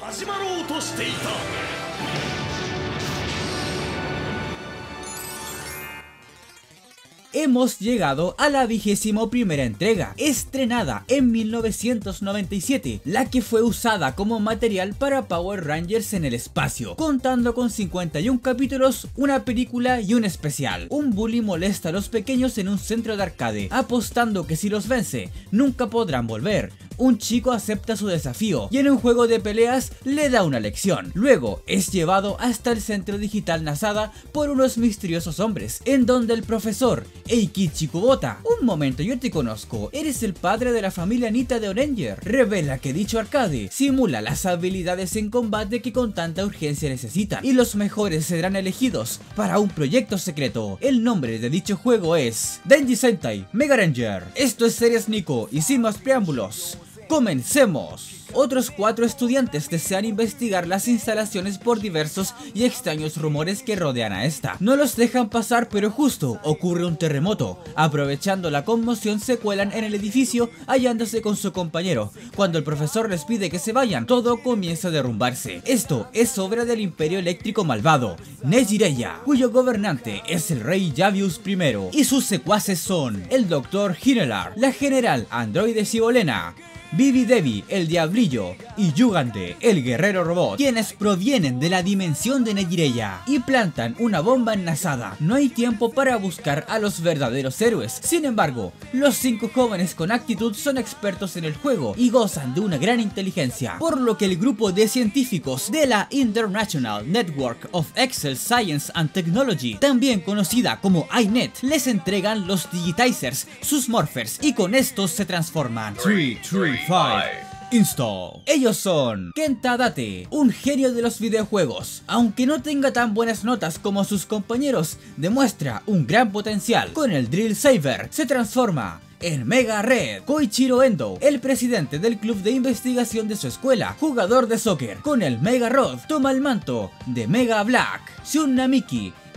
始まろうとしていた。Hemos llegado a la vigésimo primera entrega, estrenada en 1997, la que fue usada como material para Power Rangers en el espacio, contando con 51 capítulos, una película y un especial. Un bully molesta a los pequeños en un centro de arcade, apostando que si los vence, nunca podrán volver, un chico acepta su desafío y en un juego de peleas le da una lección. Luego es llevado hasta el centro digital Nasada por unos misteriosos hombres, en donde el profesor Eikichi Kubota, un momento yo te conozco, eres el padre de la familia Anita de Oranger, revela que dicho arcade simula las habilidades en combate que con tanta urgencia necesita y los mejores serán elegidos para un proyecto secreto. El nombre de dicho juego es Denji Sentai Mega Ranger. Esto es Series Nico y sin más preámbulos, ¡Comencemos! Otros cuatro estudiantes desean investigar las instalaciones por diversos y extraños rumores que rodean a esta. No los dejan pasar pero justo ocurre un terremoto. Aprovechando la conmoción se cuelan en el edificio hallándose con su compañero. Cuando el profesor les pide que se vayan, todo comienza a derrumbarse. Esto es obra del imperio eléctrico malvado, Nejireya, cuyo gobernante es el rey Javius I y sus secuaces son el Dr. Hinelar, la general androide Sibolena, Bibi Devi, el Diablillo, y Yugande, el Guerrero Robot, quienes provienen de la dimensión de Negireya y plantan una bomba enlazada. No hay tiempo para buscar a los verdaderos héroes. Sin embargo, los cinco jóvenes con actitud son expertos en el juego y gozan de una gran inteligencia, por lo que el grupo de científicos de la International Network of Excel Science and Technology, también conocida como INET, les entregan los digitizers, sus morphers, y con estos se transforman. 5 Install. Ellos son Kenta Date, un genio de los videojuegos. Aunque no tenga tan buenas notas como sus compañeros, demuestra un gran potencial. Con el Drill Saber se transforma en Mega Red. Koichiro Endo, el presidente del club de investigación de su escuela, jugador de soccer. Con el Mega Rod, toma el manto de Mega Black. Shun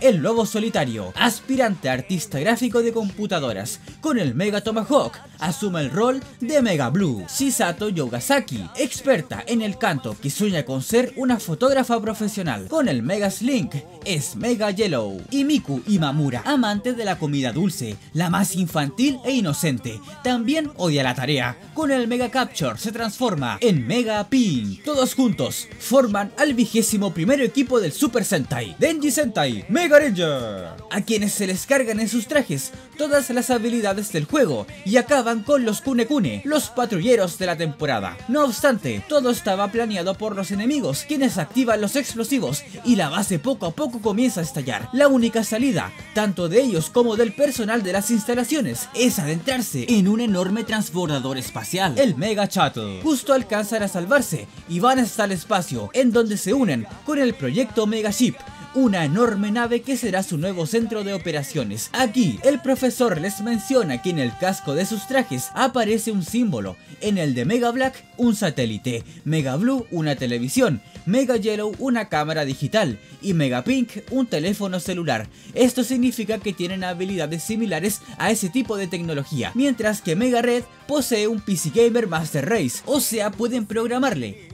el lobo solitario, aspirante artista gráfico de computadoras, con el Mega Tomahawk, asume el rol de Mega Blue. Shisato Yogasaki, experta en el canto que sueña con ser una fotógrafa profesional, con el Mega Slink, es Mega Yellow. Y Miku Imamura, amante de la comida dulce, la más infantil e inocente, también odia la tarea. Con el Mega Capture se transforma en Mega Pink. Todos juntos forman al vigésimo primer equipo del Super Sentai, Denji Sentai Mega a quienes se les cargan en sus trajes todas las habilidades del juego y acaban con los Kune Kune, los patrulleros de la temporada. No obstante, todo estaba planeado por los enemigos, quienes activan los explosivos y la base poco a poco comienza a estallar. La única salida, tanto de ellos como del personal de las instalaciones, es adentrarse en un enorme transbordador espacial, el Mega Shuttle. Justo alcanzan a salvarse y van hasta el espacio, en donde se unen con el proyecto Mega Ship, una enorme nave que será su nuevo centro de operaciones. Aquí, el profesor les menciona que en el casco de sus trajes aparece un símbolo, en el de Mega Black un satélite, Mega Blue una televisión, Mega Yellow una cámara digital y Mega Pink un teléfono celular. Esto significa que tienen habilidades similares a ese tipo de tecnología, mientras que Mega Red posee un PC Gamer Master Race, o sea pueden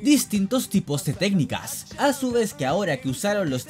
distintos tipos de técnicas. A su vez que ahora que usaron los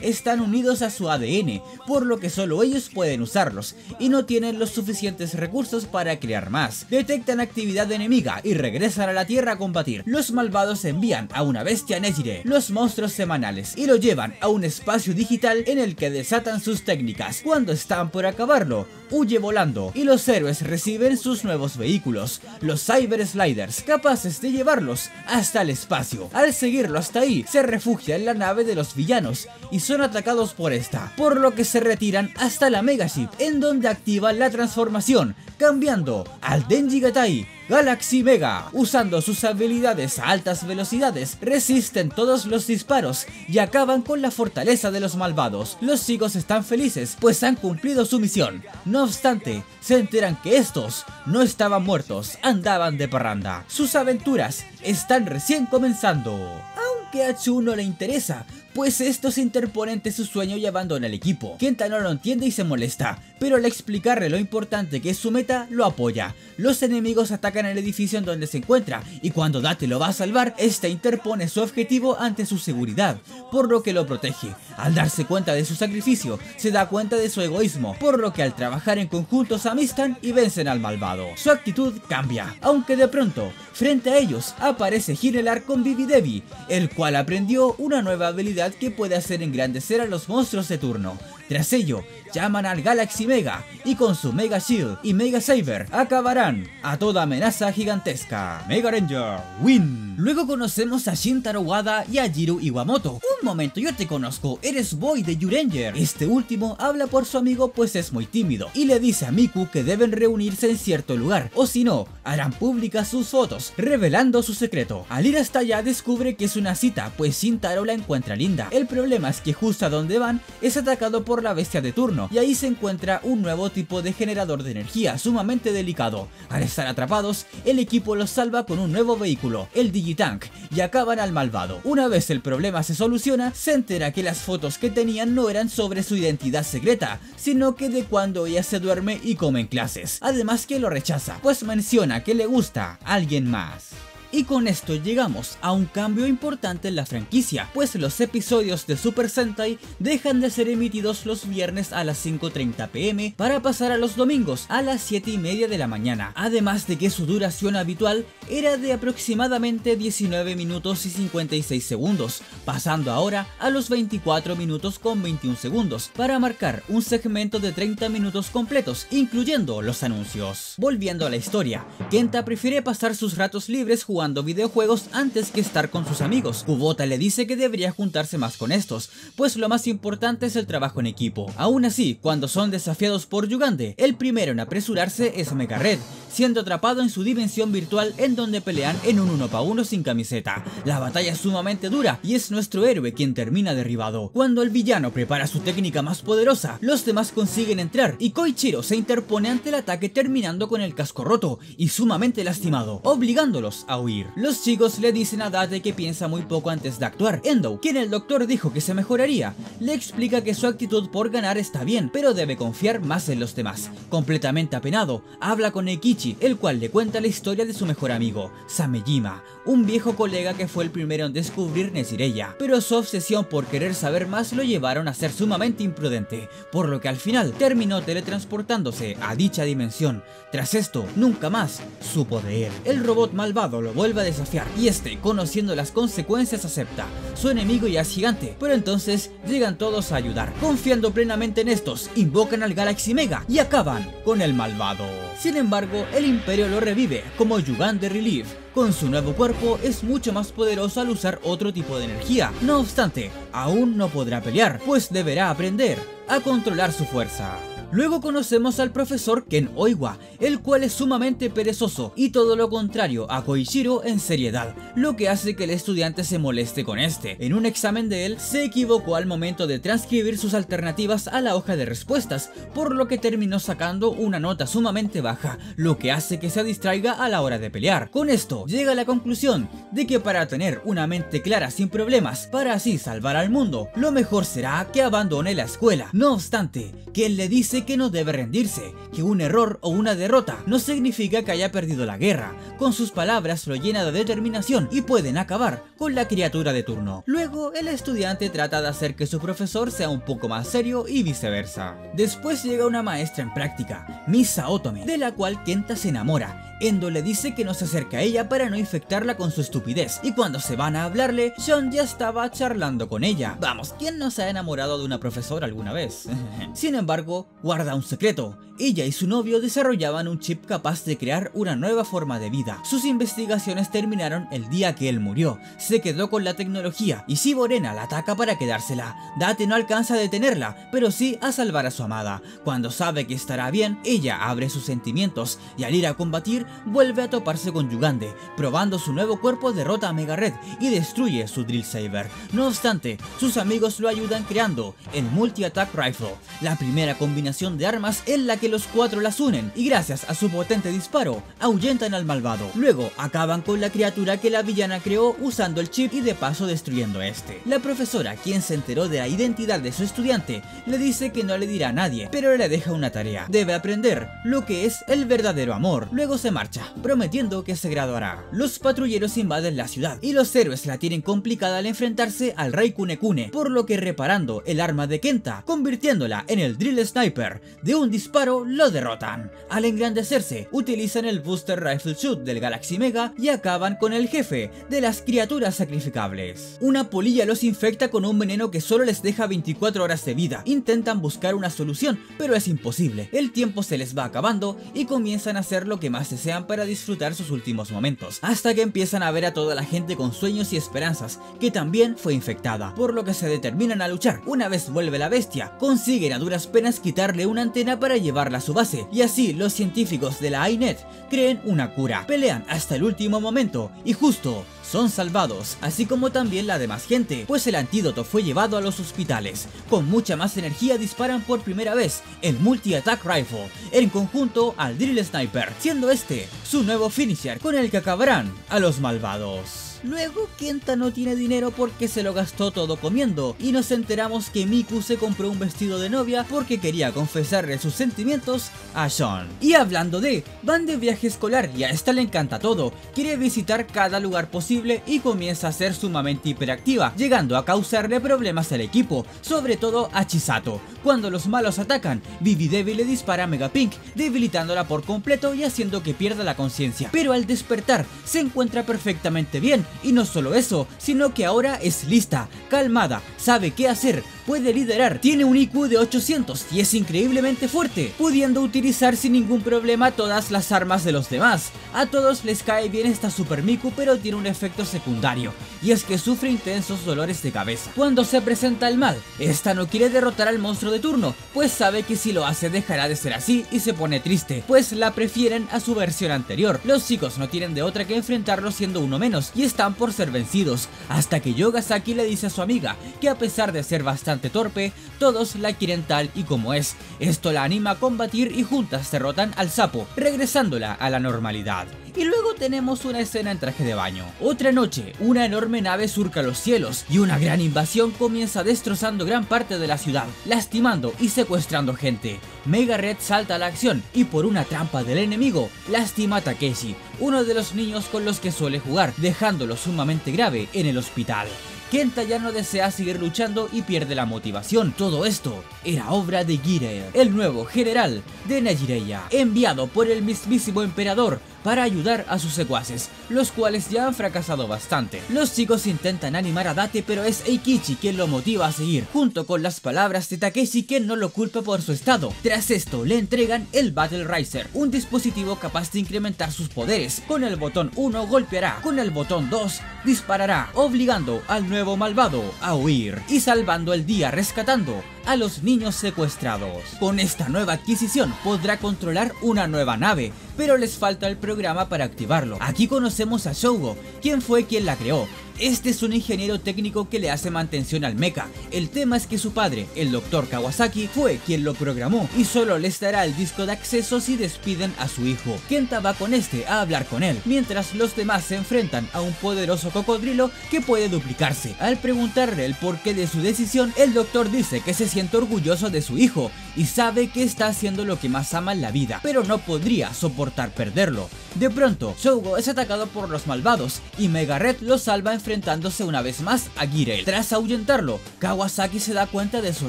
están unidos a su ADN, por lo que solo ellos pueden usarlos, y no tienen los suficientes recursos para crear más. Detectan actividad enemiga y regresan a la Tierra a combatir. Los malvados envían a una bestia Nejire, los monstruos semanales, y lo llevan a un espacio digital en el que desatan sus técnicas. Cuando están por acabarlo, huye volando, y los héroes reciben sus nuevos vehículos, los Cyber Sliders, capaces de llevarlos hasta el espacio. Al seguirlo hasta ahí, se refugia en la nave de los villanos y son atacados por esta, por lo que se retiran hasta la Megaship, en donde activan la transformación, cambiando al Denji Gatai Galaxy Mega, usando sus habilidades a altas velocidades, resisten todos los disparos y acaban con la fortaleza de los malvados. Los chicos están felices, pues han cumplido su misión. No obstante, se enteran que estos no estaban muertos, andaban de parranda. Sus aventuras están recién comenzando. Aunque a Chu no le interesa, pues esto se interpone entre su sueño y abandona el equipo. Kenta no lo entiende y se molesta, pero al explicarle lo importante que es su meta, lo apoya. Los enemigos atacan el edificio en donde se encuentra, y cuando Date lo va a salvar, este interpone su objetivo ante su seguridad, por lo que lo protege. Al darse cuenta de su sacrificio, se da cuenta de su egoísmo, por lo que al trabajar en conjunto se amistan y vencen al malvado. Su actitud cambia, aunque de pronto, frente a ellos, aparece Hirelar con Bibi Devi, el cual aprendió una nueva habilidad que puede hacer engrandecer a los monstruos de turno. Tras ello, llaman al Galaxy Mega y con su Mega Shield y Mega Saber acabarán a toda amenaza gigantesca. Mega Ranger, win. Luego conocemos a Shintaro Wada y a Jiro Iwamoto. Un momento, yo te conozco, eres boy de Uranger. Este último habla por su amigo pues es muy tímido y le dice a Miku que deben reunirse en cierto lugar o si no, harán públicas sus fotos, revelando su secreto. Al ir hasta allá descubre que es una cita, pues Shintaro la encuentra linda. El problema es que justo a donde van es atacado por la bestia de turno y ahí se encuentra un nuevo tipo de generador de energía sumamente delicado. Al estar atrapados, el equipo los salva con un nuevo vehículo, el Digitank, y acaban al malvado. Una vez el problema se soluciona, se entera que las fotos que tenían no eran sobre su identidad secreta, sino que de cuando ella se duerme y come en clases. Además que lo rechaza, pues menciona que le gusta a alguien más. Y con esto llegamos a un cambio importante en la franquicia, pues los episodios de Super Sentai dejan de ser emitidos los viernes a las 5.30 pm para pasar a los domingos a las 7 y media de la mañana, además de que su duración habitual era de aproximadamente 19 minutos y 56 segundos, pasando ahora a los 24 minutos con 21 segundos, para marcar un segmento de 30 minutos completos, incluyendo los anuncios. Volviendo a la historia, Kenta prefiere pasar sus ratos libres jugando videojuegos antes que estar con sus amigos. Kubota le dice que debería juntarse más con estos, pues lo más importante es el trabajo en equipo. Aún así, cuando son desafiados por Yugande, el primero en apresurarse es Mega Red, siendo atrapado en su dimensión virtual en donde pelean en un uno pa uno sin camiseta. La batalla es sumamente dura y es nuestro héroe quien termina derribado. Cuando el villano prepara su técnica más poderosa, los demás consiguen entrar y Koichiro se interpone ante el ataque terminando con el casco roto y sumamente lastimado, obligándolos a huir. Los chicos le dicen a Date que piensa muy poco antes de actuar. Endo, quien el doctor dijo que se mejoraría, le explica que su actitud por ganar está bien, pero debe confiar más en los demás. Completamente apenado, habla con Ekichi, el cual le cuenta la historia de su mejor amigo, Samejima, un viejo colega que fue el primero en descubrir Nesireya, pero su obsesión por querer saber más lo llevaron a ser sumamente imprudente, por lo que al final terminó teletransportándose a dicha dimensión. Tras esto, nunca más supo de él. El robot malvado lo vuelve a desafiar y este, conociendo las consecuencias, acepta. Su enemigo ya es gigante, pero entonces llegan todos a ayudar. Confiando plenamente en estos, invocan al Galaxy Mega y acaban con el malvado. Sin embargo, el Imperio lo revive como Yugan de Relief. Con su nuevo cuerpo es mucho más poderoso al usar otro tipo de energía. No obstante, aún no podrá pelear, pues deberá aprender a controlar su fuerza. Luego conocemos al profesor Ken Oiwa, el cual es sumamente perezoso y todo lo contrario a Koichiro en seriedad, lo que hace que el estudiante se moleste con este. En un examen de él, se equivocó al momento de transcribir sus alternativas a la hoja de respuestas, por lo que terminó sacando una nota sumamente baja, lo que hace que se distraiga a la hora de pelear. Con esto, llega a la conclusión de que para tener una mente clara sin problemas, para así salvar al mundo, lo mejor será que abandone la escuela. No obstante, quien le dice que no debe rendirse, que un error o una derrota no significa que haya perdido la guerra. Con sus palabras lo llena de determinación y pueden acabar con la criatura de turno. Luego, el estudiante trata de hacer que su profesor sea un poco más serio y viceversa. Después llega una maestra en práctica, Misa Otome, de la cual Kenta se enamora Endo le dice que no se acerque a ella para no infectarla con su estupidez, y cuando se van a hablarle, Sean ya estaba charlando con ella. Vamos, ¿quién no se ha enamorado de una profesora alguna vez? Sin embargo, guarda un secreto, ella y su novio desarrollaban un chip capaz de crear una nueva forma de vida. Sus investigaciones terminaron el día que él murió. Se quedó con la tecnología y si Borena la ataca para quedársela, Date no alcanza a detenerla, pero sí a salvar a su amada. Cuando sabe que estará bien, ella abre sus sentimientos y al ir a combatir, vuelve a toparse con Yugande. Probando su nuevo cuerpo derrota a Mega Red y destruye su Drill Saber. No obstante, sus amigos lo ayudan creando el Multi Attack Rifle, la primera combinación de armas en la que que los cuatro las unen y gracias a su potente disparo ahuyentan al malvado. Luego acaban con la criatura que la villana creó usando el chip y de paso destruyendo este. La profesora, quien se enteró de la identidad de su estudiante, le dice que no le dirá a nadie, pero le deja una tarea. Debe aprender lo que es el verdadero amor. Luego se marcha, prometiendo que se graduará. Los patrulleros invaden la ciudad y los héroes la tienen complicada al enfrentarse al rey Kunekune, por lo que reparando el arma de Kenta, convirtiéndola en el Drill Sniper, de un disparo lo derrotan. Al engrandecerse, utilizan el Booster Rifle Shoot del Galaxy Mega y acaban con el jefe de las criaturas sacrificables. Una polilla los infecta con un veneno que solo les deja 24 horas de vida. Intentan buscar una solución, pero es imposible. El tiempo se les va acabando y comienzan a hacer lo que más desean para disfrutar sus últimos momentos, hasta que empiezan a ver a toda la gente con sueños y esperanzas, que también fue infectada, por lo que se determinan a luchar. Una vez vuelve la bestia, consiguen a duras penas quitarle una antena para llevarla a su base, y así los científicos de la INET creen una cura, pelean hasta el último momento, y justo son salvados, así como también la demás gente, pues el antídoto fue llevado a los hospitales. Con mucha más energía disparan por primera vez el Multi-Attack Rifle, en conjunto al Drill Sniper, siendo este su nuevo finisher con el que acabarán a los malvados. Luego Kenta no tiene dinero porque se lo gastó todo comiendo y nos enteramos que Miku se compró un vestido de novia porque quería confesarle sus sentimientos a Sean. Y hablando de, van de viaje escolar y a esta le encanta todo, quiere visitar cada lugar posible y comienza a ser sumamente hiperactiva, llegando a causarle problemas al equipo, sobre todo a Chisato. Cuando los malos atacan, Vivi Devil le dispara a Megapink, debilitándola por completo y haciendo que pierda la conciencia. Pero al despertar, se encuentra perfectamente bien y no solo eso, sino que ahora es lista, calmada, sabe qué hacer, puede liderar, tiene un IQ de 800 y es increíblemente fuerte, pudiendo utilizar sin ningún problema todas las armas de los demás. A todos les cae bien esta Super Miku pero tiene un efecto secundario, y es que sufre intensos dolores de cabeza. Cuando se presenta el mal, esta no quiere derrotar al monstruo de turno, pues sabe que si lo hace dejará de ser así y se pone triste, pues la prefieren a su versión anterior. Los chicos no tienen de otra que enfrentarlo siendo uno menos y están por ser vencidos, hasta que Yogasaki le dice a su amiga que a pesar de ser bastante torpe, todos la quieren tal y como es. Esto la anima a combatir y juntas derrotan al sapo, regresándola a la normalidad. Y luego tenemos una escena en traje de baño. Otra noche, una enorme nave surca los cielos y una gran invasión comienza destrozando gran parte de la ciudad, lastimando y secuestrando gente. Mega Red salta a la acción y por una trampa del enemigo lastima a Takeshi, uno de los niños con los que suele jugar, dejándolo sumamente grave en el hospital. Kenta ya no desea seguir luchando y pierde la motivación. Todo esto era obra de Girei, el nuevo general de Nejireya, enviado por el mismísimo emperador para ayudar a sus secuaces, los cuales ya han fracasado bastante. Los chicos intentan animar a Date pero es Eikichi quien lo motiva a seguir, junto con las palabras de Takeshi quien no lo culpa por su estado. Tras esto le entregan el Battle Riser, un dispositivo capaz de incrementar sus poderes. Con el botón 1 golpeará, con el botón 2 disparará, obligando al nuevo malvado a huir y salvando el día rescatando a los niños secuestrados. Con esta nueva adquisición podrá controlar una nueva nave, pero les falta el programa para activarlo. Aquí conocemos a Shougo, quien fue quien la creó, este es un ingeniero técnico que le hace mantención al mecha. El tema es que su padre, el Dr. Kawasaki, fue quien lo programó y solo les dará el disco de acceso si despiden a su hijo. Kenta va con este a hablar con él, mientras los demás se enfrentan a un poderoso cocodrilo que puede duplicarse. Al preguntarle el porqué de su decisión, el doctor dice que se siente orgulloso de su hijo y sabe que está haciendo lo que más ama en la vida, pero no podría soportar perderlo. De pronto, Shougo es atacado por los malvados y Mega Red lo salva en enfrentándose una vez más a Girei. Tras ahuyentarlo, Kawasaki se da cuenta de su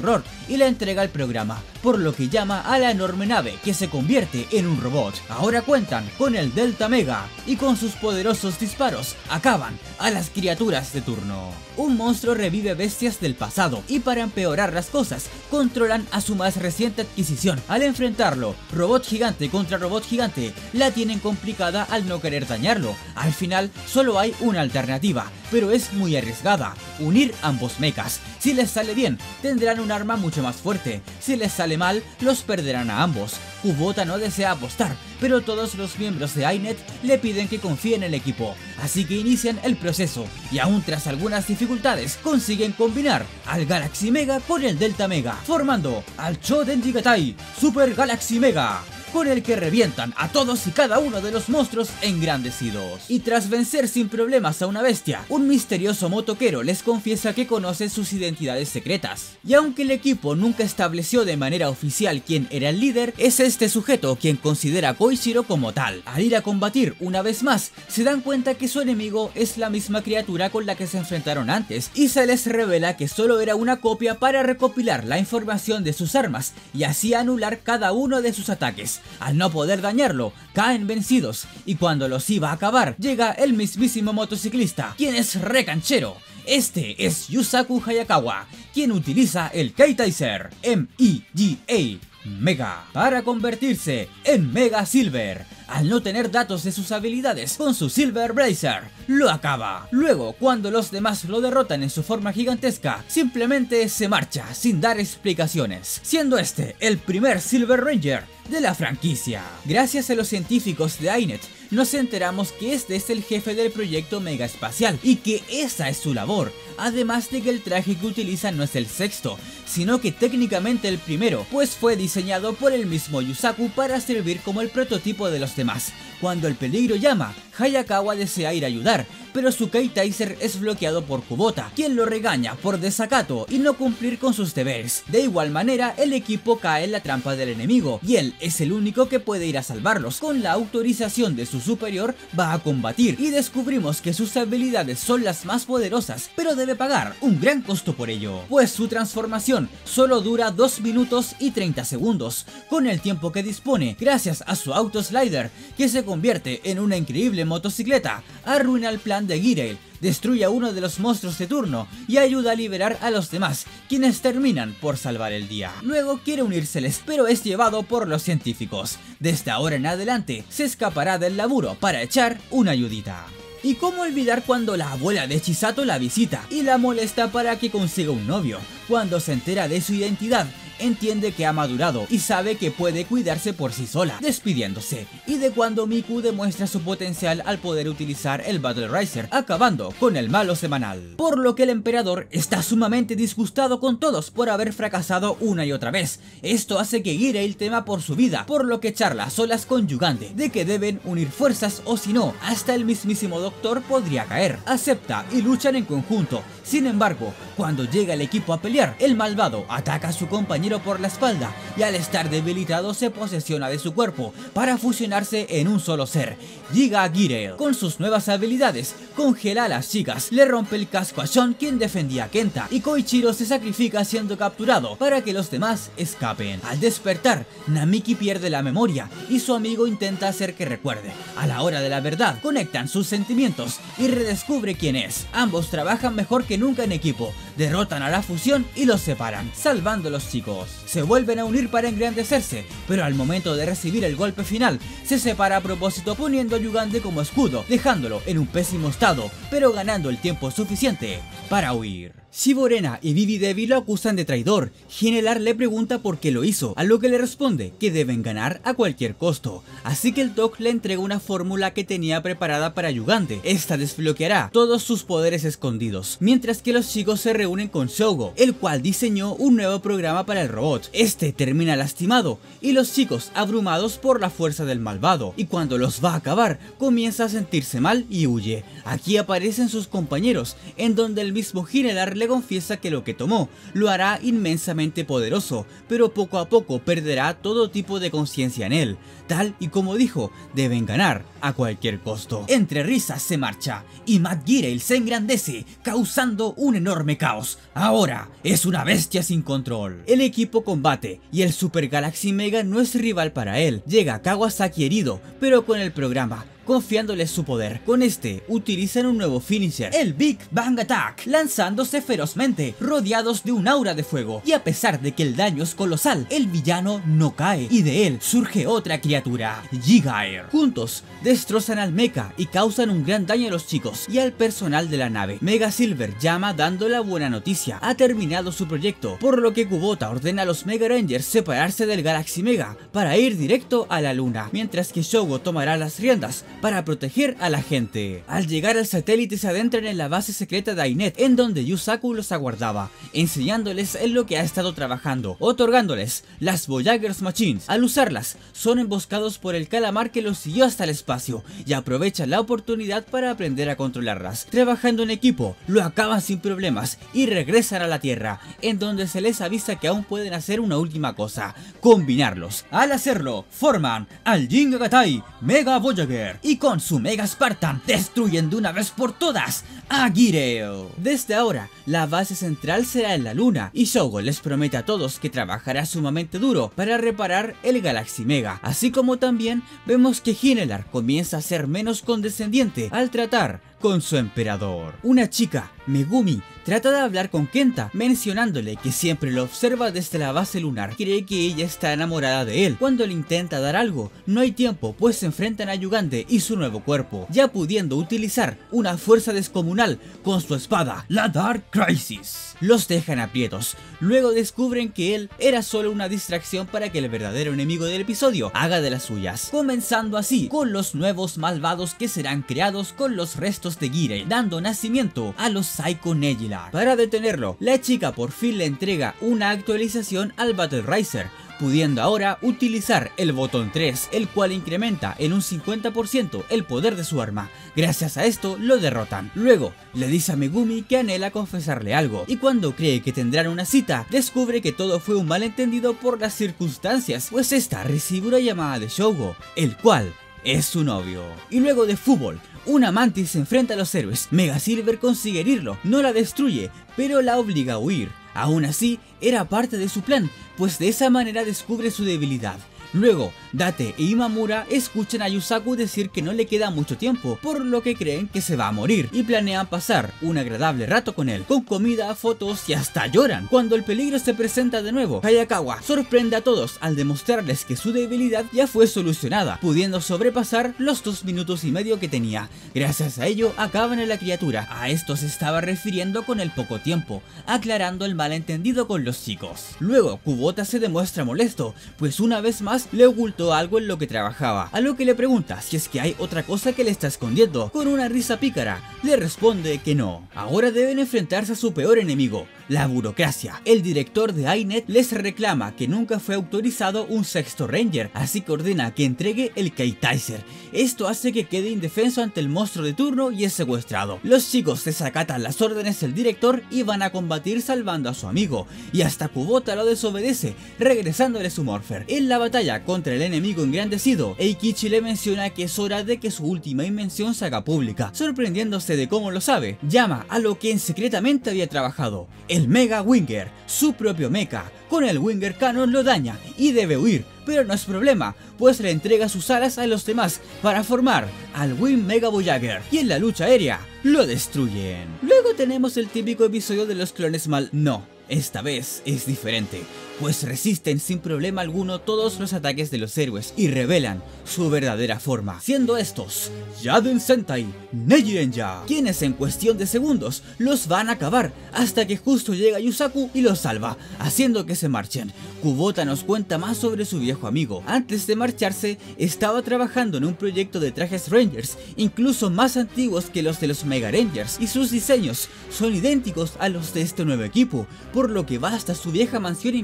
error y le entrega el programa, por lo que llama a la enorme nave que se convierte en un robot. Ahora cuentan con el Delta Mega y con sus poderosos disparos acaban a las criaturas de turno. Un monstruo revive bestias del pasado y para empeorar las cosas controlan a su más reciente adquisición. Al enfrentarlo, robot gigante contra robot gigante, la tienen complicada al no querer dañarlo. Al final solo hay una alternativa, pero es muy arriesgada. Unir ambos mechas. Si les sale bien, tendrán un arma mucho más fuerte. Si les sale mal, los perderán a ambos. Kubota no desea apostar, pero todos los miembros de INET le piden que confíe en el equipo, así que inician el proceso y aún tras algunas dificultades consiguen combinar al Galaxy Mega con el Delta Mega, formando al Choden Jigatai Super Galaxy Mega con el que revientan a todos y cada uno de los monstruos engrandecidos. Y tras vencer sin problemas a una bestia, un misterioso motoquero les confiesa que conoce sus identidades secretas. Y aunque el equipo nunca estableció de manera oficial quién era el líder, es este sujeto quien considera a Koichiro como tal. Al ir a combatir una vez más, se dan cuenta que su enemigo es la misma criatura con la que se enfrentaron antes, y se les revela que solo era una copia para recopilar la información de sus armas y así anular cada uno de sus ataques. Al no poder dañarlo, caen vencidos y cuando los iba a acabar, llega el mismísimo motociclista, quien es recanchero. Este es Yusaku Hayakawa, quien utiliza el K-Taser M-E-G-A Mega para convertirse en Mega Silver. Al no tener datos de sus habilidades con su Silver Bracer, lo acaba. Luego, cuando los demás lo derrotan en su forma gigantesca, simplemente se marcha sin dar explicaciones, siendo este el primer Silver Ranger de la franquicia. Gracias a los científicos de INET, nos enteramos que este es el jefe del proyecto Mega Espacial y que esa es su labor, además de que el traje que utiliza no es el sexto, sino que técnicamente el primero, pues fue diseñado por el mismo Yusaku para servir como el prototipo de los demás. Cuando el peligro llama, Hayakawa desea ir a ayudar, pero su K-Taser es bloqueado por Kubota, quien lo regaña por desacato y no cumplir con sus deberes. De igual manera, el equipo cae en la trampa del enemigo, y él es el único que puede ir a salvarlos. Con la autorización de su superior, va a combatir, y descubrimos que sus habilidades son las más poderosas, pero debe pagar un gran costo por ello, pues su transformación solo dura 2 minutos y 30 segundos, con el tiempo que dispone gracias a su auto slider, que se convierte en una increíble motocicleta, arruina el plan de Girel, destruye a uno de los monstruos de turno y ayuda a liberar a los demás, quienes terminan por salvar el día. Luego quiere unírseles, pero es llevado por los científicos. Desde ahora en adelante, se escapará del laburo para echar una ayudita. Y cómo olvidar cuando la abuela de Chisato la visita y la molesta para que consiga un novio. Cuando se entera de su identidad, entiende que ha madurado y sabe que puede cuidarse por sí sola, despidiéndose, y de cuando Miku demuestra su potencial al poder utilizar el Battle Riser, acabando con el malo semanal. Por lo que el emperador está sumamente disgustado con todos por haber fracasado una y otra vez. Esto hace que Gireel tema por su vida, por lo que charla a solas con Yugande de que deben unir fuerzas o si no, hasta el mismísimo doctor podría caer. Acepta y luchan en conjunto. Sin embargo, cuando llega el equipo a pelear, el malvado ataca a su compañero por la espalda y al estar debilitado se posesiona de su cuerpo para fusionarse en un solo ser. Llega a Gireel. Con sus nuevas habilidades, congela a las chicas, le rompe el casco a Sean quien defendía a Kenta y Koichiro se sacrifica siendo capturado para que los demás escapen. Al despertar, Namiki pierde la memoria y su amigo intenta hacer que recuerde. A la hora de la verdad, conectan sus sentimientos y redescubre quién es. Ambos trabajan mejor que nunca en equipo, derrotan a la fusión y los separan, salvando a los chicos. Se vuelven a unir para engrandecerse, pero al momento de recibir el golpe final, se separa a propósito poniendo a Yugande como escudo, dejándolo en un pésimo estado, pero ganando el tiempo suficiente para huir. Shiborena y Vivi Devi lo acusan de traidor. Genelar le pregunta por qué lo hizo, a lo que le responde que deben ganar a cualquier costo. Así que el Doc le entrega una fórmula que tenía preparada para Yugande. Esta desbloqueará todos sus poderes escondidos, mientras que los chicos se reúnen con Shogo, el cual diseñó un nuevo programa para el robot. Este termina lastimado y los chicos abrumados por la fuerza del malvado. Y cuando los va a acabar, comienza a sentirse mal y huye. Aquí aparecen sus compañeros, en donde el mismo Genelar le confiesa que lo que tomó lo hará inmensamente poderoso, pero poco a poco perderá todo tipo de conciencia en él. Tal y como dijo, deben ganar a cualquier costo. Entre risas se marcha y Matt Girel se engrandece, causando un enorme caos. Ahora es una bestia sin control. El equipo combate y el Super Galaxy Mega no es rival para él. Llega Kawasaki herido, pero con el programa confiándoles su poder. Con este, utilizan un nuevo finisher, el Big Bang Attack, lanzándose ferozmente, rodeados de un aura de fuego. Y a pesar de que el daño es colosal, el villano no cae, y de él surge otra criatura, Gigair. Juntos, destrozan al mecha y causan un gran daño a los chicos y al personal de la nave. Mega Silver llama dando la buena noticia, ha terminado su proyecto, por lo que Kubota ordena a los Mega Rangers separarse del Galaxy Mega para ir directo a la luna, mientras que Shogo tomará las riendas para proteger a la gente. Al llegar al satélite se adentran en la base secreta de Ainet, en donde Yusaku los aguardaba, enseñándoles en lo que ha estado trabajando, otorgándoles las Voyagers Machines. Al usarlas, son emboscados por el calamar que los siguió hasta el espacio y aprovechan la oportunidad para aprender a controlarlas. Trabajando en equipo, lo acaban sin problemas y regresan a la Tierra, en donde se les avisa que aún pueden hacer una última cosa, combinarlos. Al hacerlo, forman al Jingagatai Mega Voyager y con su Mega Spartan destruyen de una vez por todas a Gireo. Desde ahora, la base central será en la luna y Shogo les promete a todos que trabajará sumamente duro para reparar el Galaxy Mega, así como también vemos que Hinelar comienza a ser menos condescendiente al tratar con su emperador. Una chica, Megumi, trata de hablar con Kenta, mencionándole que siempre lo observa desde la base lunar. Cree que ella está enamorada de él. Cuando le intenta dar algo, no hay tiempo, pues se enfrentan a Yugande y su nuevo cuerpo, ya pudiendo utilizar una fuerza descomunal con su espada, la Dark Crisis. Los dejan aprietos, luego descubren que él era solo una distracción para que el verdadero enemigo del episodio haga de las suyas, comenzando así con los nuevos malvados que serán creados con los restos de Girei, dando nacimiento a los Psycho Negilar. Para detenerlo, la chica por fin le entrega una actualización al Battle Riser, pudiendo ahora utilizar el botón 3, el cual incrementa en un 50% el poder de su arma. Gracias a esto lo derrotan. Luego, le dice a Megumi que anhela confesarle algo, y cuando cree que tendrán una cita, descubre que todo fue un malentendido por las circunstancias, pues esta recibe una llamada de Shogo, el cual es su novio. Y luego de fútbol, una mantis se enfrenta a los héroes. Mega Silver consigue herirlo, no la destruye, pero la obliga a huir. Aún así, era parte de su plan, pues de esa manera descubre su debilidad. Luego, Date e Imamura escuchan a Yusaku decir que no le queda mucho tiempo, por lo que creen que se va a morir, y planean pasar un agradable rato con él, con comida, fotos y hasta lloran. Cuando el peligro se presenta de nuevo, Hayakawa sorprende a todos al demostrarles que su debilidad ya fue solucionada, pudiendo sobrepasar los dos minutos y medio que tenía. Gracias a ello, acaban en la criatura. A esto se estaba refiriendo con el poco tiempo, aclarando el malentendido con los chicos. Luego, Kubota se demuestra molesto, pues una vez más le ocultó algo en lo que trabajaba, a lo que le pregunta si es que hay otra cosa que le está escondiendo. Con una risa pícara, le responde que no. Ahora deben enfrentarse a su peor enemigo, la burocracia. El director de INET les reclama que nunca fue autorizado un sexto Ranger, así que ordena que entregue el K-Tizer. Esto hace que quede indefenso ante el monstruo de turno y es secuestrado. Los chicos desacatan las órdenes del director y van a combatir salvando a su amigo, y hasta Kubota lo desobedece, regresándole su Morpher. En la batalla contra el enemigo engrandecido, Eikichi le menciona que es hora de que su última invención se haga pública, sorprendiéndose de cómo lo sabe, llama a lo que en secretamente había trabajado, el Mega Winger, su propio mecha. Con el Winger Cannon lo daña y debe huir, pero no es problema, pues le entrega sus alas a los demás para formar al Wing Mega Voyager y en la lucha aérea lo destruyen. Luego tenemos el típico episodio de los clones mal... No, esta vez es diferente, pues resisten sin problema alguno todos los ataques de los héroes y revelan su verdadera forma, siendo estos Yaden Sentai Nejirenja, quienes en cuestión de segundos los van a acabar hasta que justo llega Yusaku y los salva, haciendo que se marchen. Kubota nos cuenta más sobre su viejo amigo. Antes de marcharse, estaba trabajando en un proyecto de trajes Rangers, incluso más antiguos que los de los Mega Rangers, y sus diseños son idénticos a los de este nuevo equipo, por lo que va hasta su vieja mansión a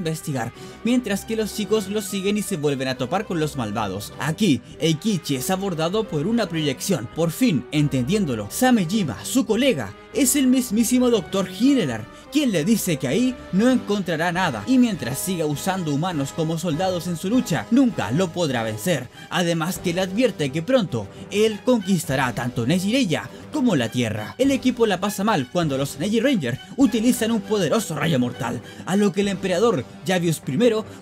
mientras que los chicos los siguen y se vuelven a topar con los malvados. Aquí, Eikichi es abordado por una proyección, por fin entendiéndolo. Samejima, su colega, es el mismísimo Dr. Hinelar, quien le dice que ahí no encontrará nada y mientras siga usando humanos como soldados en su lucha, nunca lo podrá vencer. Además que le advierte que pronto él conquistará tanto Nejireya como la Tierra. El equipo la pasa mal cuando los Neji Ranger utilizan un poderoso rayo mortal, a lo que el emperador Javius I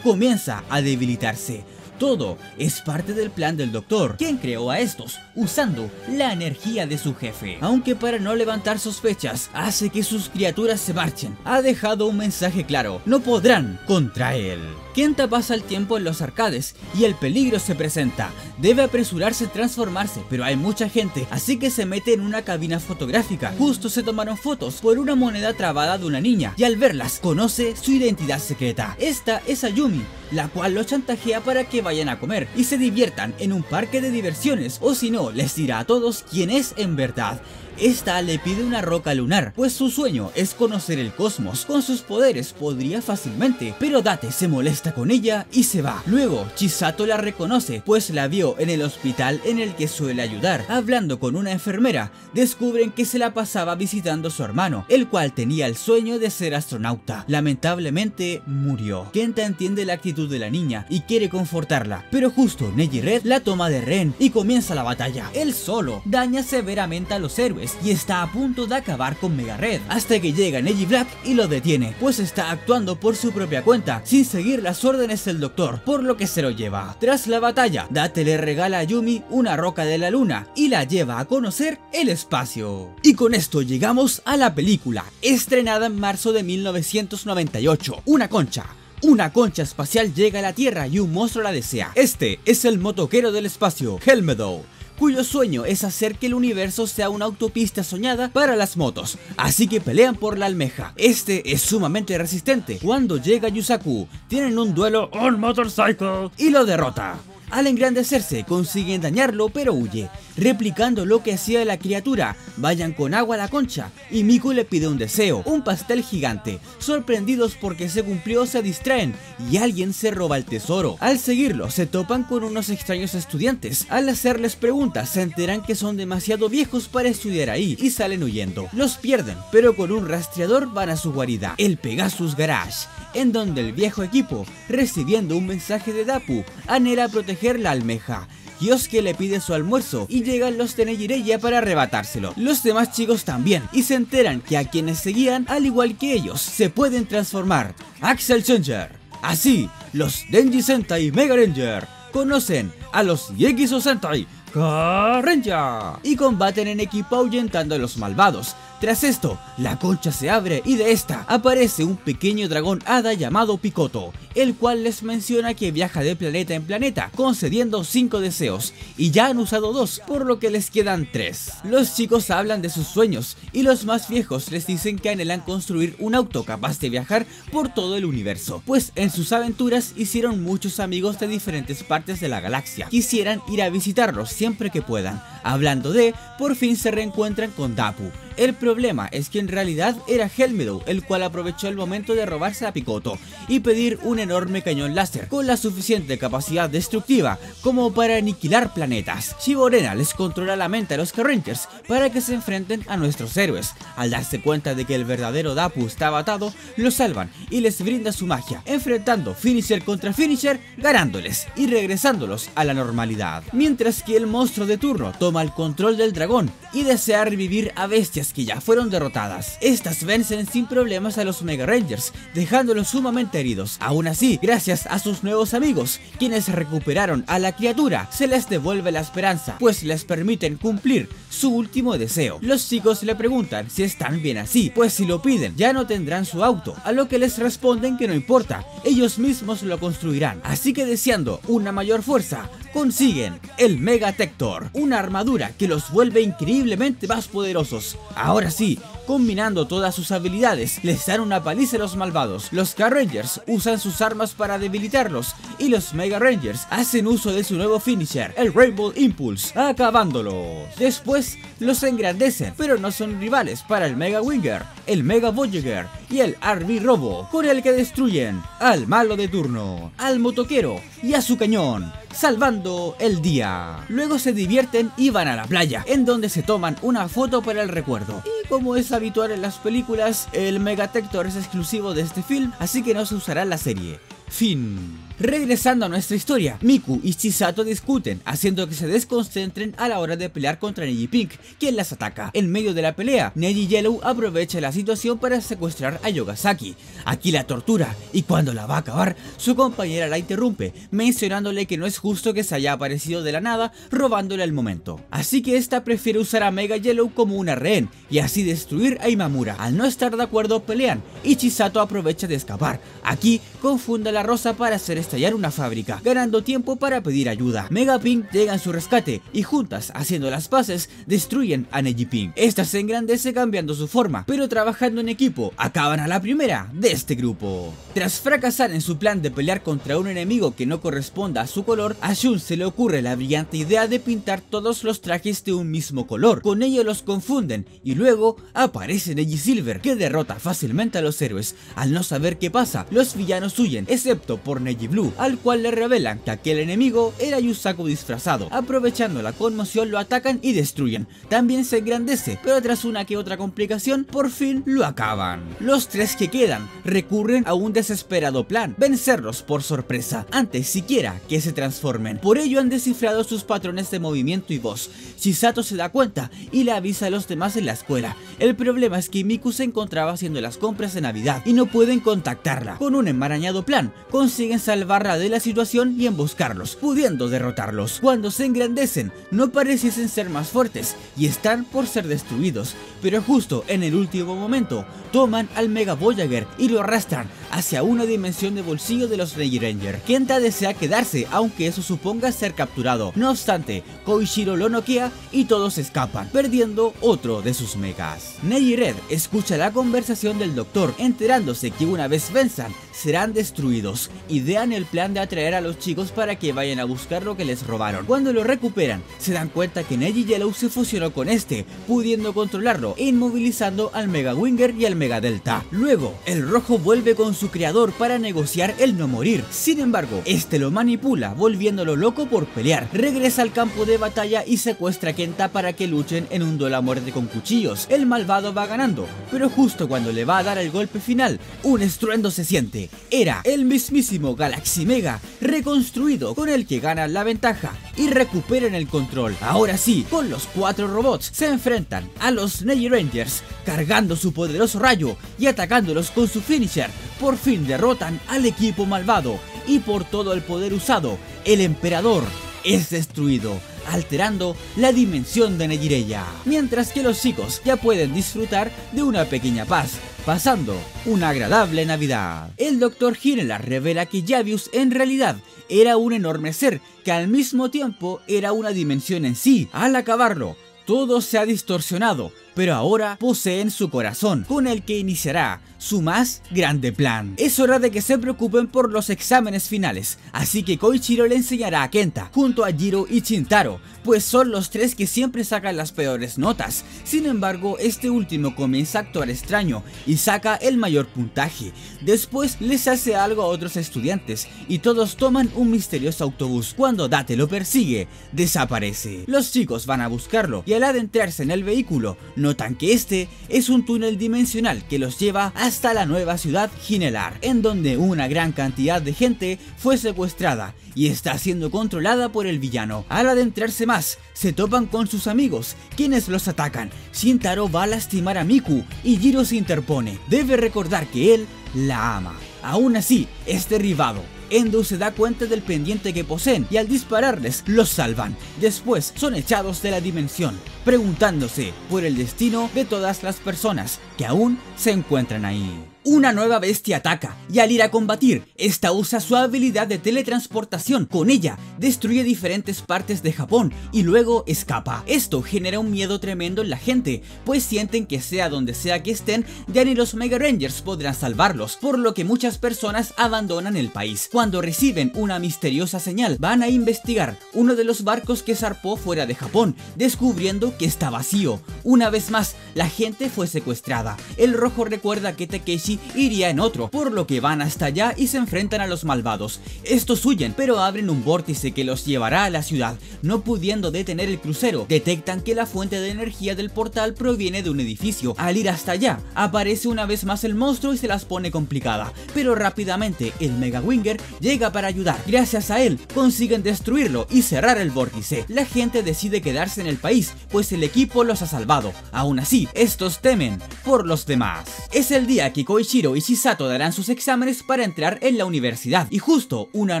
comienza a debilitarse. Todo es parte del plan del doctor, quien creó a estos, usando la energía de su jefe. Aunque para no levantar sospechas, hace que sus criaturas se marchen. Ha dejado un mensaje claro, no podrán contra él. Kenta pasa el tiempo en los arcades y el peligro se presenta. Debe apresurarse a transformarse, pero hay mucha gente, así que se mete en una cabina fotográfica. Justo se tomaron fotos por una moneda trabada de una niña y al verlas conoce su identidad secreta. Esta es Ayumi, la cual lo chantajea para que vayan a comer y se diviertan en un parque de diversiones o si no les dirá a todos quién es en verdad. Esta le pide una roca lunar, pues su sueño es conocer el cosmos. Con sus poderes podría fácilmente, pero Date se molesta con ella y se va. Luego, Chisato la reconoce, pues la vio en el hospital en el que suele ayudar. Hablando con una enfermera, descubren que se la pasaba visitando a su hermano, el cual tenía el sueño de ser astronauta. Lamentablemente, murió. Kenta entiende la actitud de la niña y quiere confortarla, pero justo Neji Red la toma de Ren y comienza la batalla. Él solo daña severamente a los héroes y está a punto de acabar con Mega Red, hasta que llega Neji Black y lo detiene, pues está actuando por su propia cuenta, sin seguir las órdenes del doctor, por lo que se lo lleva. Tras la batalla, Date le regala a Yumi una roca de la luna y la lleva a conocer el espacio. Y con esto llegamos a la película, estrenada en marzo de 1998, Una concha. Una concha espacial llega a la Tierra y un monstruo la desea. Este es el motoquero del espacio, Helmedow cuyo sueño es hacer que el universo sea una autopista soñada para las motos, así que pelean por la almeja. Este es sumamente resistente. Cuando llega Yusaku, tienen un duelo on motorcycle y lo derrota. Al engrandecerse consiguen dañarlo pero huye, replicando lo que hacía la criatura. Vayan con agua a la concha y Miku le pide un deseo, un pastel gigante. Sorprendidos porque se cumplió se distraen y alguien se roba el tesoro. Al seguirlo se topan con unos extraños estudiantes. Al hacerles preguntas se enteran que son demasiado viejos para estudiar ahí y salen huyendo. Los pierden, pero con un rastreador van a su guarida, el Pegasus Garage en donde el viejo equipo, recibiendo un mensaje de Dapu, anhela proteger la almeja. Yosuke le pide su almuerzo y llegan los Tenejireya para arrebatárselo. Los demás chicos también y se enteran que a quienes seguían, al igual que ellos, se pueden transformar. Axel Changer. Así, los Denji Sentai Mega Ranger conocen a los Yegiso Sentai Ranger y combaten en equipo ahuyentando a los malvados, tras esto, la concha se abre y de esta aparece un pequeño dragón hada llamado Picoto, el cual les menciona que viaja de planeta en planeta, concediendo 5 deseos, y ya han usado 2, por lo que les quedan 3. Los chicos hablan de sus sueños, y los más viejos les dicen que anhelan construir un auto capaz de viajar por todo el universo, pues en sus aventuras hicieron muchos amigos de diferentes partes de la galaxia. Quisieran ir a visitarlos siempre que puedan. Hablando de, por fin se reencuentran con Dapu, el problema es que en realidad era Helmedow el cual aprovechó el momento de robarse a Picoto y pedir un enorme cañón láser con la suficiente capacidad destructiva como para aniquilar planetas. Shiborena les controla la mente a los Carrangers para que se enfrenten a nuestros héroes. Al darse cuenta de que el verdadero Dapu estaba atado, los salvan y les brinda su magia, enfrentando Finisher contra Finisher, ganándoles y regresándolos a la normalidad. Mientras que el monstruo de turno toma el control del dragón y desea revivir a bestias que ya fueron derrotadas. Estas vencen sin problemas a los Mega Rangers, dejándolos sumamente heridos. Aún así, gracias a sus nuevos amigos, quienes recuperaron a la criatura, se les devuelve la esperanza, pues les permiten cumplir su último deseo. Los chicos le preguntan si están bien así, pues si lo piden ya no tendrán su auto, a lo que les responden que no importa, ellos mismos lo construirán. Así que deseando una mayor fuerza, consiguen el Mega Tector, una armadura que los vuelve increíblemente más poderosos. Ahora sí, combinando todas sus habilidades, les dan una paliza a los malvados. Los K-Rangers usan sus armas para debilitarlos y los Mega Rangers hacen uso de su nuevo finisher, el Rainbow Impulse, acabándolos. Después los engrandecen, pero no son rivales para el Mega Winger, el Mega Voyager y el RB Robo, con el que destruyen al malo de turno, al motoquero y a su cañón salvando el día. Luego se divierten y van a la playa, en donde se toman una foto para el recuerdo. Y como es habitual en las películas, el Megatector es exclusivo de este film, así que no se usará en la serie. Fin. Regresando a nuestra historia, Miku y Chisato discuten, haciendo que se desconcentren a la hora de pelear contra Neji Pink, quien las ataca. En medio de la pelea, Neji Yellow aprovecha la situación para secuestrar a Yogasaki. Aquí la tortura, y cuando la va a acabar, su compañera la interrumpe, mencionándole que no es justo que se haya aparecido de la nada, robándole el momento. Así que esta prefiere usar a Mega Yellow como una rehén, y así destruir a Imamura. Al no estar de acuerdo pelean, y Chisato aprovecha de escapar. Aquí confunde a la rosa para hacer estallar una fábrica, ganando tiempo para pedir ayuda. Mega Pink llega en su rescate, y juntas, haciendo las paces, destruyen a Neji Pink. Esta se engrandece cambiando su forma, pero trabajando en equipo, acaban a la primera de este grupo. Tras fracasar en su plan de pelear contra un enemigo que no corresponda a su color, a Shun se le ocurre la brillante idea de pintar todos los trajes de un mismo color. Con ello los confunden y luego aparece Neji Silver que derrota fácilmente a los héroes. Al no saber qué pasa, los villanos huyen, excepto por Neji Al cual le revelan que aquel enemigo era Yusaku disfrazado. Aprovechando la conmoción lo atacan y destruyen. También se engrandece, pero tras una que otra complicación, por fin lo acaban. Los tres que quedan recurren a un desesperado plan, vencerlos por sorpresa, antes siquiera que se transformen. Por ello han descifrado sus patrones de movimiento y voz. Shisato se da cuenta y le avisa a los demás en la escuela. El problema es que Miku se encontraba haciendo las compras de Navidad y no pueden contactarla. Con un enmarañado plan, consiguen salvarla de la situación y emboscarlos, pudiendo derrotarlos. Cuando se engrandecen, no pareciesen ser más fuertes y están por ser destruidos, pero justo en el último momento, toman al Mega Voyager y lo arrastran hacia una dimensión de bolsillo de los Neji Ranger. Kenta desea quedarse, aunque eso suponga ser capturado. No obstante, Koichiro lo noquea y todos escapan, perdiendo otro de sus megas. Neji Red escucha la conversación del doctor, enterándose que una vez venzan, serán destruidos. Idean el plan de atraer a los chicos para que vayan a buscar lo que les robaron. Cuando lo recuperan, se dan cuenta que Neji Yellow se fusionó con este, pudiendo controlarlo e inmovilizando al Mega Winger y al Mega Delta. Luego, el rojo vuelve con su creador para negociar el no morir. Sin embargo, este lo manipula, volviéndolo loco por pelear. Regresa al campo de batalla y secuestra a Kenta para que luchen en un duelo a muerte con cuchillos. El malvado va ganando, pero justo cuando le va a dar el golpe final, un estruendo se siente. Era el mismísimo Galaxy Mega, reconstruido con el que gana la ventaja y recuperan el control. Ahora sí, con los cuatro robots se enfrentan a los Neji Rangers, cargando su poderoso rayo y atacándolos con su finisher. Por fin derrotan al equipo malvado y por todo el poder usado, el emperador es destruido, alterando la dimensión de Nejireya. Mientras que los chicos ya pueden disfrutar de una pequeña paz, pasando una agradable Navidad. El Dr. Hinelar revela que Javius en realidad era un enorme ser que al mismo tiempo era una dimensión en sí. Al acabarlo, todo se ha distorsionado, pero ahora poseen su corazón, con el que iniciará su más grande plan. Es hora de que se preocupen por los exámenes finales, así que Koichiro le enseñará a Kenta, junto a Jiro y Chintaro, pues son los tres que siempre sacan las peores notas. Sin embargo, este último comienza a actuar extraño y saca el mayor puntaje. Después les hace algo a otros estudiantes y todos toman un misterioso autobús. Cuando Date lo persigue, desaparece. Los chicos van a buscarlo y al adentrarse en el vehículo, notan que este es un túnel dimensional que los lleva hasta la nueva ciudad Ginelar, en donde una gran cantidad de gente fue secuestrada y está siendo controlada por el villano. Al adentrarse más, se topan con sus amigos, quienes los atacan. Shintaro va a lastimar a Miku y Jiro se interpone. Debe recordar que él la ama. Aún así, es derribado. Endo se da cuenta del pendiente que poseen y al dispararles los salvan. Después son echados de la dimensión, preguntándose por el destino de todas las personas que aún se encuentran ahí. Una nueva bestia ataca y al ir a combatir, esta usa su habilidad de teletransportación. Con ella, destruye diferentes partes de Japón y luego escapa. Esto genera un miedo tremendo en la gente, pues sienten que sea donde sea que estén, ya ni los Mega Rangers podrán salvarlos, por lo que muchas personas abandonan el país. Cuando reciben una misteriosa señal, van a investigar uno de los barcos que zarpó fuera de Japón, descubriendo que está vacío. Una vez más, la gente fue secuestrada. El rojo recuerda que Takeshi Iría en otro, por lo que van hasta allá y se enfrentan a los malvados. Estos huyen, pero abren un vórtice que los llevará a la ciudad. No pudiendo detener el crucero, detectan que la fuente de energía del portal proviene de un edificio. Al ir hasta allá, aparece una vez más el monstruo y se las pone complicada, pero rápidamente el Mega Winger llega para ayudar. Gracias a él, consiguen destruirlo y cerrar el vórtice. La gente decide quedarse en el país, pues el equipo los ha salvado. Aún así, estos temen por los demás. Es el día que Koichiro y Shisato darán sus exámenes para entrar en la universidad, y justo una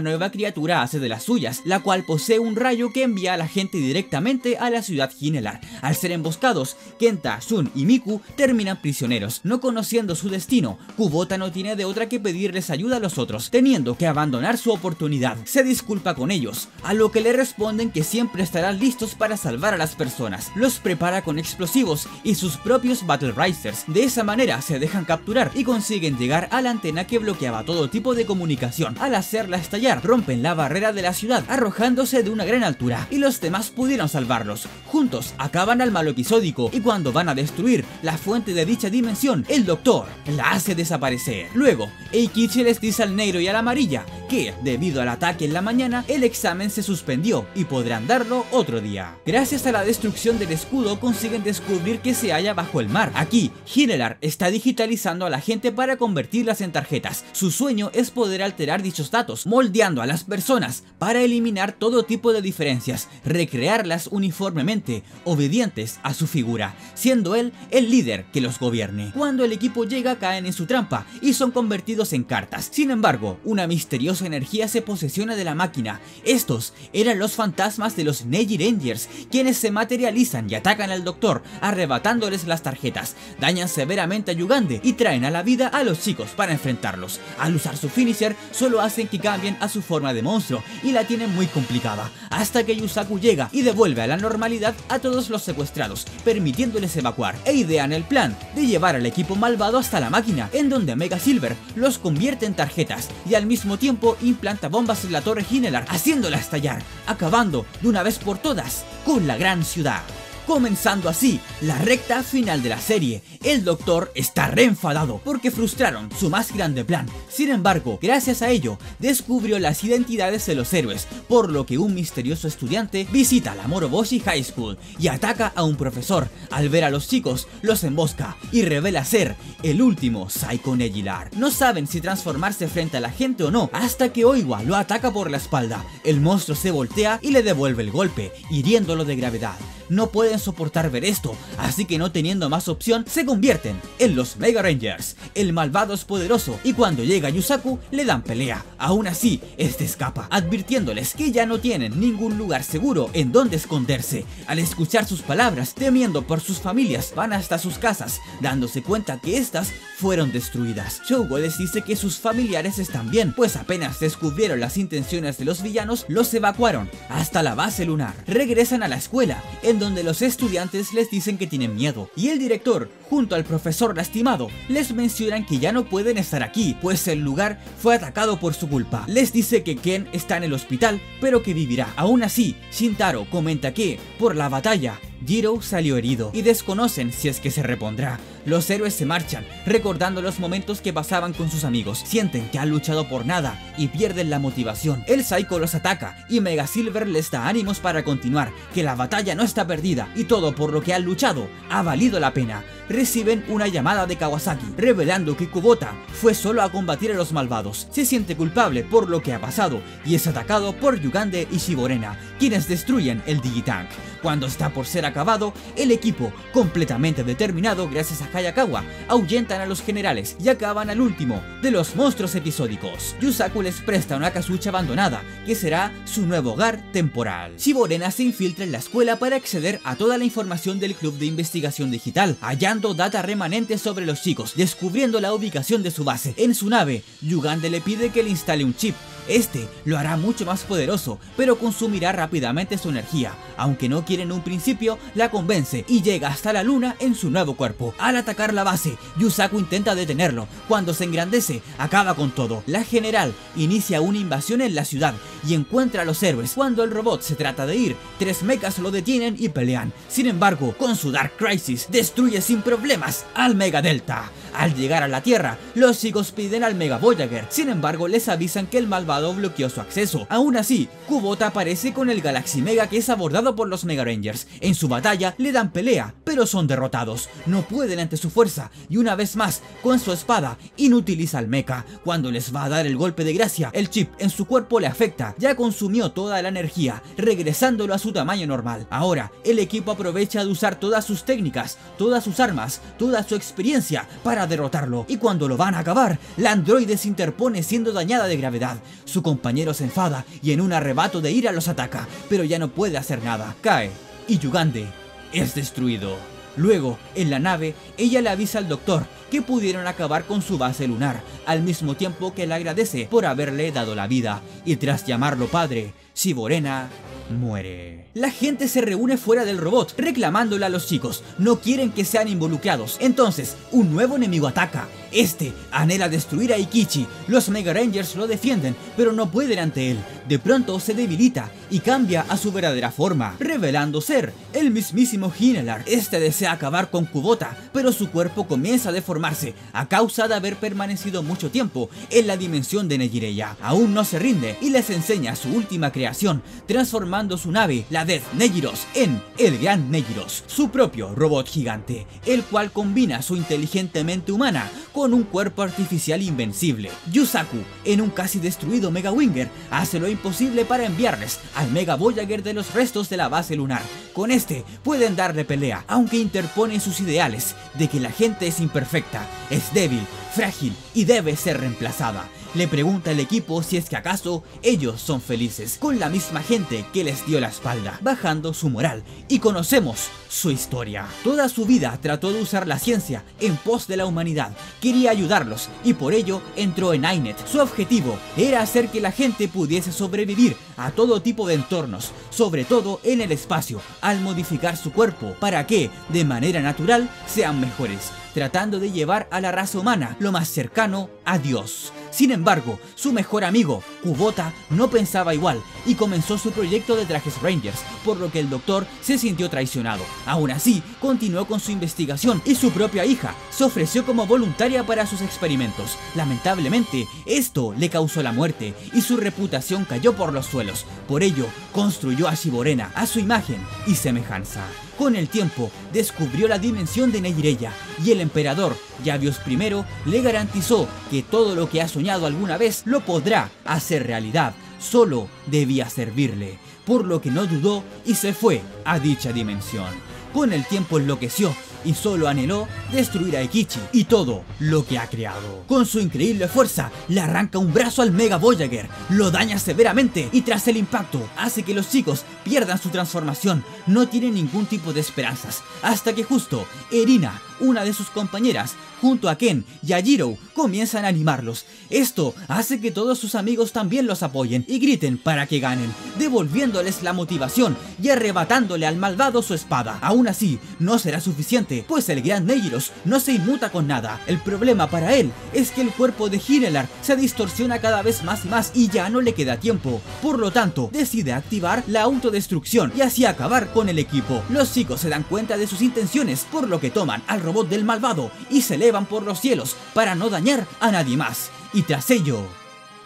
nueva criatura hace de las suyas, la cual posee un rayo que envía a la gente directamente a la ciudad Ginelar. Al ser emboscados, Kenta, Sun y Miku terminan prisioneros. No conociendo su destino, Kubota no tiene de otra que pedirles ayuda a los otros, teniendo que abandonar su oportunidad. Se disculpa con ellos, a lo que le responden que siempre estarán listos para salvar a las personas. Los prepara con explosivos y sus propios Battle Risers. De esa manera se dejan capturar y consiguen llegar a la antena que bloqueaba todo tipo de comunicación. Al hacerla estallar, rompen la barrera de la ciudad, arrojándose de una gran altura, y los demás pudieron salvarlos. Juntos acaban al malo episódico, y cuando van a destruir la fuente de dicha dimensión, el doctor la hace desaparecer. Luego, Eikichi les dice al negro y a la amarilla que, debido al ataque en la mañana, el examen se suspendió y podrán darlo otro día. Gracias a la destrucción del escudo consiguen descubrir que se halla bajo el mar. Aquí, Hinelar está digitalizando a la gente para convertirlas en tarjetas. Su sueño es poder alterar dichos datos, moldeando a las personas para eliminar todo tipo de diferencias, recrearlas uniformemente, obedientes a su figura, siendo él el líder que los gobierne. Cuando el equipo llega caen en su trampa y son convertidos en cartas. Sin embargo, una misteriosa energía se posesiona de la máquina. Estos eran los fantasmas de los Neji Rangers, quienes se materializan y atacan al doctor, arrebatándoles las tarjetas, dañan severamente a Yugande y traen a la vida a los chicos para enfrentarlos. Al usar su finisher, solo hacen que cambien a su forma de monstruo y la tienen muy complicada, hasta que Yusaku llega y devuelve a la normalidad a todos los secuestrados, permitiéndoles evacuar, e idean el plan de llevar al equipo malvado hasta la máquina, en donde Mega Silver los convierte en tarjetas y al mismo tiempo implanta bombas en la torre Hinelar, haciéndola estallar, acabando de una vez por todas con la gran ciudad. Comenzando así la recta final de la serie, el doctor está reenfadado porque frustraron su más grande plan. Sin embargo, gracias a ello, descubrió las identidades de los héroes, por lo que un misterioso estudiante visita la Moroboshi High School y ataca a un profesor. Al ver a los chicos, los embosca y revela ser el último Psycho Negilar. No saben si transformarse frente a la gente o no, hasta que Oiwa lo ataca por la espalda. El monstruo se voltea y le devuelve el golpe, hiriéndolo de gravedad no pueden soportar ver esto, así que no teniendo más opción, se convierten en los Mega Rangers. El malvado es poderoso y cuando llega Yusaku le dan pelea. Aún así, este escapa, advirtiéndoles que ya no tienen ningún lugar seguro en donde esconderse. Al escuchar sus palabras, temiendo por sus familias, van hasta sus casas, dándose cuenta que estas fueron destruidas. Shougo les dice que sus familiares están bien, pues apenas descubrieron las intenciones de los villanos, los evacuaron hasta la base lunar. Regresan a la escuela, en donde los estudiantes les dicen que tienen miedo, y el director, junto al profesor lastimado, les mencionan que ya no pueden estar aquí, pues el lugar fue atacado por su culpa. Les dice que Ken está en el hospital, pero que vivirá. Aún así, Shintaro comenta que, por la batalla, Jiro salió herido y desconocen si es que se repondrá. Los héroes se marchan, recordando los momentos que pasaban con sus amigos. Sienten que han luchado por nada y pierden la motivación. El Psycho los ataca y Mega Silver les da ánimos para continuar, que la batalla no está perdida y todo por lo que han luchado ha valido la pena. Reciben una llamada de Kawasaki, revelando que Kubota fue solo a combatir a los malvados. Se siente culpable por lo que ha pasado y es atacado por Yugande y Shiborena, quienes destruyen el Digitank. Cuando está por ser acabado, el equipo, completamente determinado gracias a Hayakawa, ahuyentan a los generales y acaban al último de los monstruos episódicos. Yusaku les presta una casucha abandonada, que será su nuevo hogar temporal. Shiborena se infiltra en la escuela para acceder a toda la información del club de investigación digital, hallando data remanente sobre los chicos, descubriendo la ubicación de su base. En su nave, Yugande le pide que le instale un chip, este lo hará mucho más poderoso, pero consumirá rápidamente su energía. Aunque no quiere en un principio, la convence y llega hasta la luna en su nuevo cuerpo. Al atacar la base, Yusaku intenta detenerlo. Cuando se engrandece, acaba con todo. La general inicia una invasión en la ciudad y encuentra a los héroes. Cuando el robot se trata de ir, tres mechas lo detienen y pelean. Sin embargo, con su Dark Crisis, destruye sin problemas al Mega Delta. Al llegar a la Tierra, los chicos piden al Mega Voyager, sin embargo les avisan que el malvado bloqueó su acceso. Aún así, Kubota aparece con el Galaxy Mega que es abordado por los Mega Rangers. En su batalla le dan pelea, pero son derrotados. No pueden ante su fuerza y una vez más, con su espada, inutiliza al mecha. Cuando les va a dar el golpe de gracia, el chip en su cuerpo le afecta. Ya consumió toda la energía, regresándolo a su tamaño normal. Ahora, el equipo aprovecha de usar todas sus técnicas, todas sus armas, toda su experiencia para derrotarlo. Y cuando lo van a acabar, la androide se interpone siendo dañada de gravedad. Su compañero se enfada y en un arrebato de ira los ataca, pero ya no puede hacer nada. Cae y Yugande es destruido. Luego, en la nave, ella le avisa al doctor que pudieron acabar con su base lunar, al mismo tiempo que le agradece por haberle dado la vida, y tras llamarlo padre, Siborena muere. La gente se reúne fuera del robot, reclamándole a los chicos, no quieren que sean involucrados. Entonces, un nuevo enemigo ataca. Este anhela destruir a Ikichi. Los Mega Rangers lo defienden, pero no pueden ante él. De pronto se debilita y cambia a su verdadera forma, revelando ser el mismísimo Hinelar. Este desea acabar con Kubota, pero su cuerpo comienza a deformarse a causa de haber permanecido mucho tiempo en la dimensión de Negireya. Aún no se rinde y les enseña su última creación, transformando su nave, la Death Negiros, en el Gran Negiros, su propio robot gigante, el cual combina su inteligente mente humana con un cuerpo artificial invencible. Yusaku, en un casi destruido Mega Winger, hace lo imposible para enviarles al Mega Voyager de los restos de la base lunar. Con este pueden darle pelea, aunque interponen sus ideales de que la gente es imperfecta, es débil, frágil y debe ser reemplazada. Le pregunta el equipo si es que acaso ellos son felices con la misma gente que les dio la espalda, bajando su moral, y conocemos su historia. Toda su vida trató de usar la ciencia en pos de la humanidad, quería ayudarlos y por ello entró en INET. Su objetivo era hacer que la gente pudiese sobrevivir a todo tipo de entornos, sobre todo en el espacio, al modificar su cuerpo para que, de manera natural, sean mejores, tratando de llevar a la raza humana lo más cercano a Dios. Sin embargo, su mejor amigo, Kubota, no pensaba igual y comenzó su proyecto de trajes Rangers, por lo que el doctor se sintió traicionado. Aún así, continuó con su investigación y su propia hija se ofreció como voluntaria para sus experimentos. Lamentablemente, esto le causó la muerte y su reputación cayó por los suelos. Por ello, construyó a Shiborena a su imagen y semejanza. Con el tiempo, descubrió la dimensión de Neireya y el emperador Yavios I le garantizó que todo lo que ha soñado alguna vez lo podrá hacer realidad, solo debía servirle, por lo que no dudó y se fue a dicha dimensión. Con el tiempo enloqueció y solo anheló destruir a Ikichi y todo lo que ha creado. Con su increíble fuerza, le arranca un brazo al Mega Voyager, lo daña severamente y tras el impacto hace que los chicos pierdan su transformación, no tienen ningún tipo de esperanzas, hasta que justo Erina, una de sus compañeras, junto a Ken y a Jiro, comienzan a animarlos. Esto hace que todos sus amigos también los apoyen y griten para que ganen, devolviéndoles la motivación y arrebatándole al malvado su espada. Aún así, no será suficiente, pues el gran Neiros no se inmuta con nada. El problema para él es que el cuerpo de Hinelar se distorsiona cada vez más y más y ya no le queda tiempo. Por lo tanto, decide activar la autodestrucción y así acabar con el equipo. Los chicos se dan cuenta de sus intenciones, por lo que toman al robot del malvado y se elevan por los cielos para no dañar a nadie más. Y tras ello,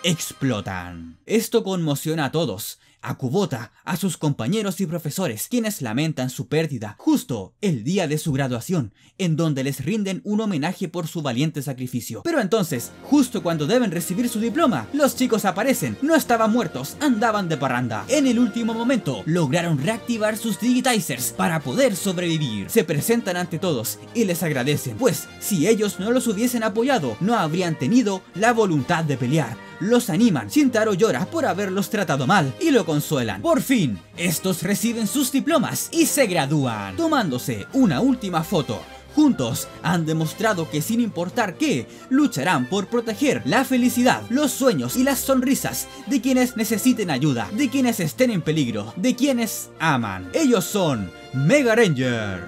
explotan. Esto conmociona a todos, a Kubota, a sus compañeros y profesores, quienes lamentan su pérdida justo el día de su graduación, en donde les rinden un homenaje por su valiente sacrificio. Pero entonces, justo cuando deben recibir su diploma, los chicos aparecen, no estaban muertos, andaban de parranda. En el último momento, lograron reactivar sus digitizers para poder sobrevivir. Se presentan ante todos y les agradecen, pues si ellos no los hubiesen apoyado, no habrían tenido la voluntad de pelear los animan. Shintaro llora por haberlos tratado mal y lo consuelan. Por fin, estos reciben sus diplomas y se gradúan, tomándose una última foto. Juntos han demostrado que sin importar qué, lucharán por proteger la felicidad, los sueños y las sonrisas de quienes necesiten ayuda, de quienes estén en peligro, de quienes aman. Ellos son Mega Ranger.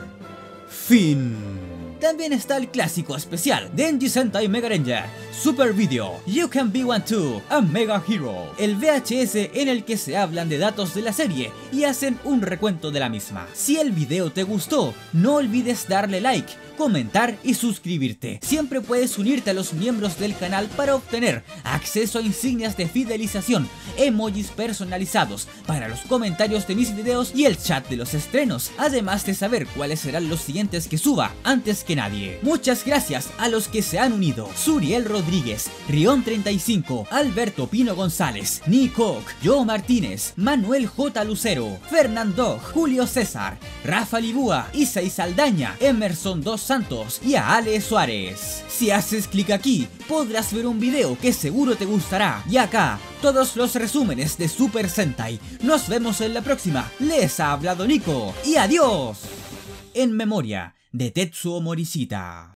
Fin. También está el clásico especial Denji Sentai Mega Ranger, Super Video, You Can Be One Too, a Mega Hero, el VHS en el que se hablan de datos de la serie y hacen un recuento de la misma. Si el video te gustó, no olvides darle like, comentar y suscribirte. Siempre puedes unirte a los miembros del canal para obtener acceso a insignias de fidelización, emojis personalizados para los comentarios de mis videos y el chat de los estrenos, además de saber cuáles serán los siguientes que suba antes que nadie. Muchas gracias a los que se han unido. Suriel Rodríguez, Rion35, Alberto Pino González, Nico, Joe Martínez, Manuel J. Lucero, Fernando, Julio César, Rafa Libúa, Isaí Saldaña, Emerson Dos Santos y a Ale Suárez. Si haces clic aquí, podrás ver un video que seguro te gustará. Y acá, todos los resúmenes de Super Sentai. Nos vemos en la próxima. Les ha hablado Nico y adiós. En memoria de Tetsuo Morishita.